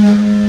Mm-hmm.